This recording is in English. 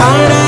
Ahora